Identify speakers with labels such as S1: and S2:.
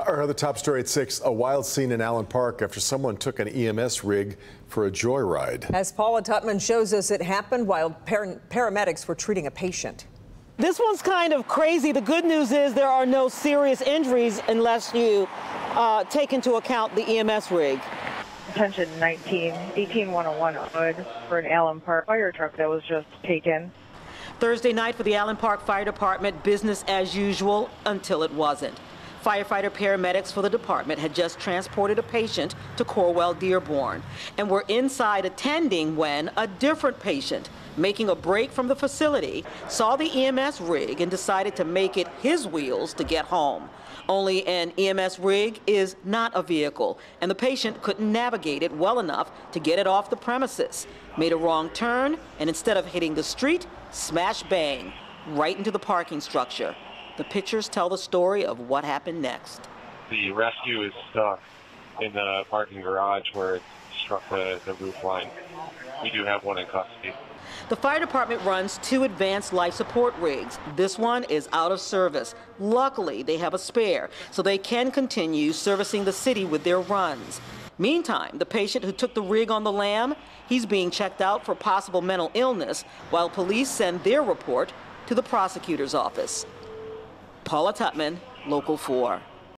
S1: Our other top story at 6 a wild scene in Allen Park after someone took an EMS rig for a joyride.
S2: As Paula Tutman shows us, it happened while par paramedics were treating a patient.
S3: This one's kind of crazy. The good news is there are no serious injuries unless you uh, take into account the EMS rig.
S4: Attention 19, 18101 Hood for an Allen Park fire truck that was just taken.
S3: Thursday night for the Allen Park Fire Department, business as usual until it wasn't. Firefighter paramedics for the department had just transported a patient to Corewell Dearborn and were inside attending when a different patient, making a break from the facility, saw the EMS rig and decided to make it his wheels to get home. Only an EMS rig is not a vehicle, and the patient couldn't navigate it well enough to get it off the premises. Made a wrong turn, and instead of hitting the street, smash bang right into the parking structure. The pictures tell the story of what happened next.
S5: The rescue is stuck in the parking garage where it struck the, the roof line. We do have one in custody.
S3: The fire department runs two advanced life support rigs. This one is out of service. Luckily, they have a spare, so they can continue servicing the city with their runs. Meantime, the patient who took the rig on the lam, he's being checked out for possible mental illness while police send their report to the prosecutor's office. Paula Tutman, Local 4.